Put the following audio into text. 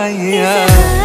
yeah.